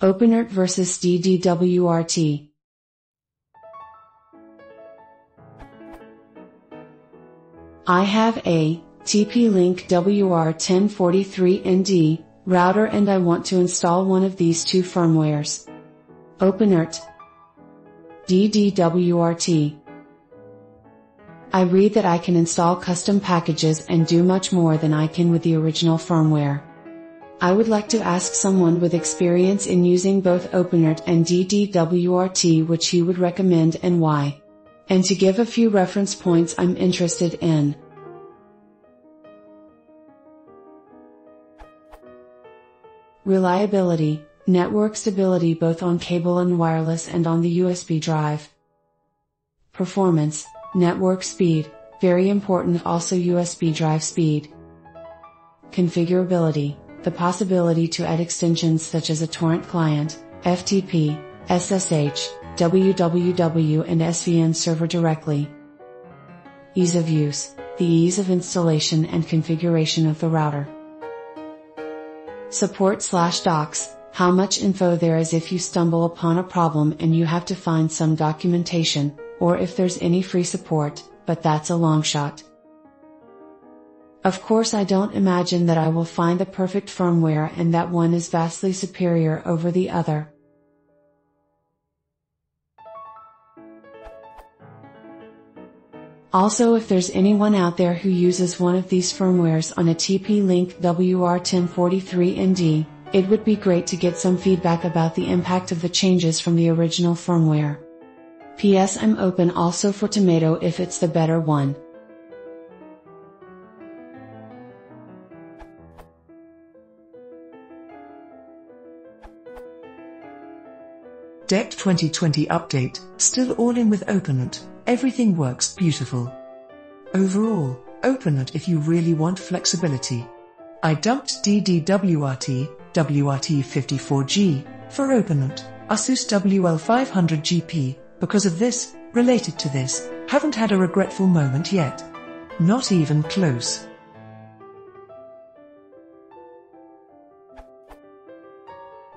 OpenWRT versus DDWRT. I have a TP-Link WR1043ND router and I want to install one of these two firmwares. OpenWRT DDWRT I read that I can install custom packages and do much more than I can with the original firmware. I would like to ask someone with experience in using both OpenWRT and DDWRT which he would recommend and why. And to give a few reference points I'm interested in. Reliability, network stability both on cable and wireless and on the USB drive. Performance, network speed, very important also USB drive speed. Configurability, the possibility to add extensions such as a torrent client, FTP, SSH, WWW and SVN server directly. Ease of use, the ease of installation and configuration of the router. Support slash docs, how much info there is if you stumble upon a problem and you have to find some documentation, or if there's any free support, but that's a long shot. Of course I don't imagine that I will find the perfect firmware and that one is vastly superior over the other. Also if there's anyone out there who uses one of these firmwares on a TP-Link WR1043ND, it would be great to get some feedback about the impact of the changes from the original firmware. P.S. I'm open also for tomato if it's the better one. DEC 2020 update, still all in with OpenWRT, everything works beautiful. Overall, OpenWRT if you really want flexibility. I dumped DDWRT, WRT54G, for OpenWRT, ASUS WL500GP, because of this, related to this, haven't had a regretful moment yet. Not even close.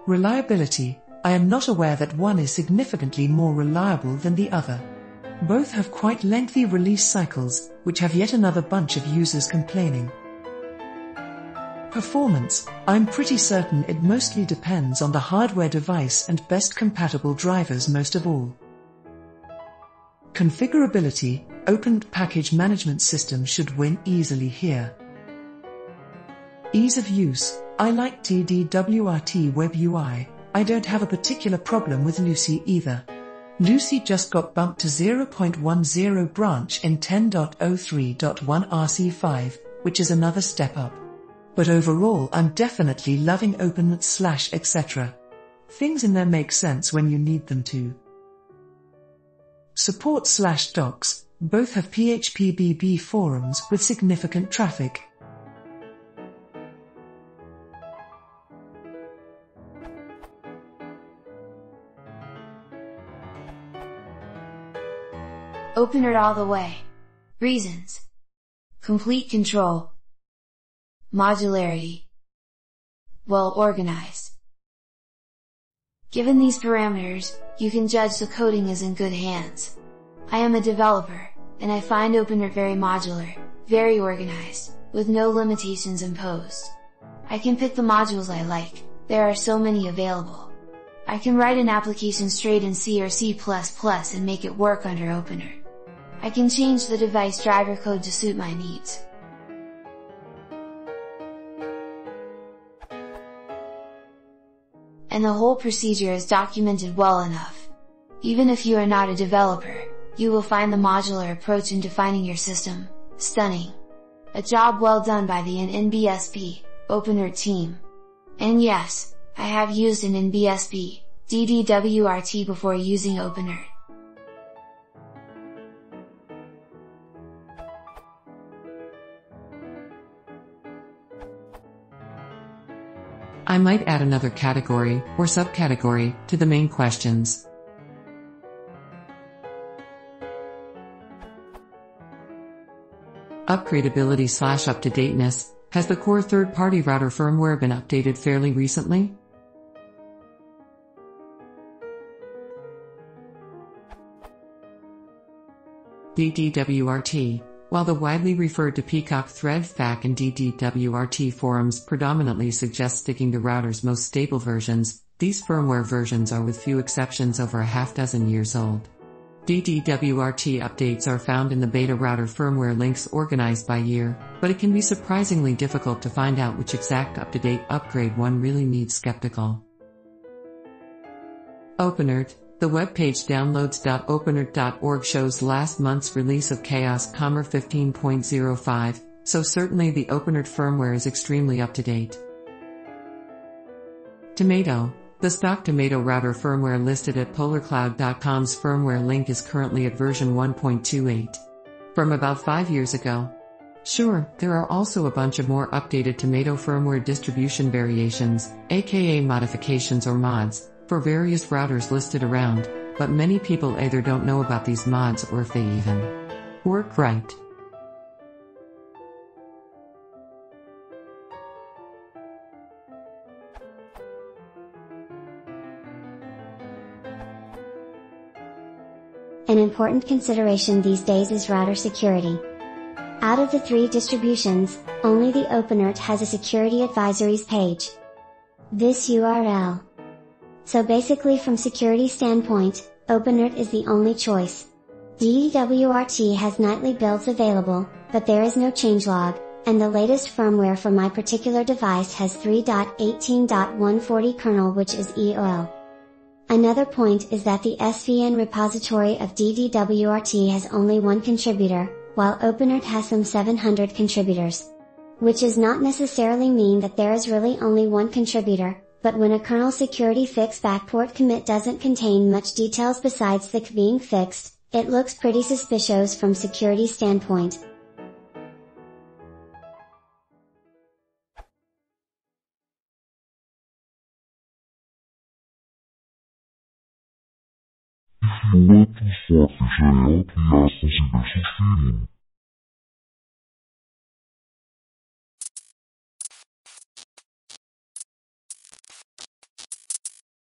Reliability, I am not aware that one is significantly more reliable than the other. Both have quite lengthy release cycles, which have yet another bunch of users complaining. Performance, I'm pretty certain it mostly depends on the hardware device and best compatible drivers most of all. Configurability, Open Package Management System should win easily here. Ease of use, I like DDWRT Web UI, I don't have a particular problem with LuCI either. LuCI just got bumped to 0.10 branch in 10.03.1 RC5, which is another step up. But overall I'm definitely loving OpenWRT slash etc. Things in there make sense when you need them to. Support slash docs, both have PHPBB forums with significant traffic. OpenWRT all the way. Reasons. Complete control. Modularity. Well organized. Given these parameters, you can judge the coding is in good hands. I am a developer, and I find OpenWRT very modular, very organized, with no limitations imposed. I can pick the modules I like, there are so many available. I can write an application straight in C or C++ and make it work under OpenWRT. I can change the device driver code to suit my needs. And the whole procedure is documented well enough. Even if you are not a developer, you will find the modular approach in defining your system, stunning. A job well done by the NBSP, OpenWRT team. And yes, I have used an NBSP, DDWRT before using OpenWRT. I might add another category, or subcategory, to the main questions. Upgradability slash up-to-dateness, has the core third-party router firmware been updated fairly recently? DDWRT while the widely referred to Peacock thread FAQ and DDWRT forums predominantly suggest sticking to router's most stable versions, these firmware versions are with few exceptions over a half dozen years old. DDWRT updates are found in the beta router firmware links organized by year, but it can be surprisingly difficult to find out which exact up-to-date upgrade one really needs skeptical. OpenWRT The webpage downloads.openwrt.org shows last month's release of Chaos Calmer 15.05, so certainly the OpenWRT firmware is extremely up to date. Tomato the stock Tomato router firmware listed at polarcloud.com's firmware link is currently at version 1.28. From about 5 years ago. Sure, there are also a bunch of more updated Tomato firmware distribution variations, aka modifications or mods, for various routers listed around, but many people either don't know about these mods or if they even work right. An important consideration these days is router security. Out of the three distributions, only the OpenWRT has a security advisories page. This URL. So basically from security standpoint, OpenWRT is the only choice. DDWRT has nightly builds available, but there is no changelog, and the latest firmware for my particular device has 3.18.140 kernel which is EOL. Another point is that the SVN repository of DDWRT has only one contributor, while OpenWRT has some 700 contributors. Which does not necessarily mean that there is really only one contributor, but when a kernel security fix backport commit doesn't contain much details besides the being fixed, it looks pretty suspicious from security standpoint. If you us to feeding.